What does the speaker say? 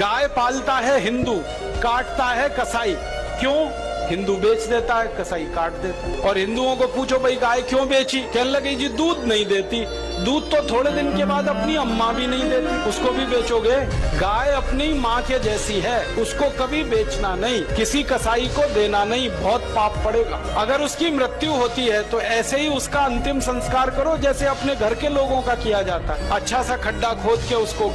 गाय पालता है हिंदू, काटता है कसाई। क्यों? हिंदू बेच देता है, कसाई काट देता है। और हिंदुओं को पूछो, भाई गाय क्यों बेची? कहने लगे, जी, दूध नहीं देती। दूध तो थोड़े दिन के बाद अपनी अम्मा भी नहीं देती। उसको भी बेचोगे? गाय अपनी माँ के जैसी है। उसको कभी बेचना नहीं। किसी कसाई को देना नहीं। बहुत पाप पड़ेगा। अगर उसकी मृत्यु होती है तो ऐसे ही उसका अंतिम संस्कार करो, जैसे अपने घर के लोगों का किया जाता है। अच्छा सा खड्डा खोद के उसको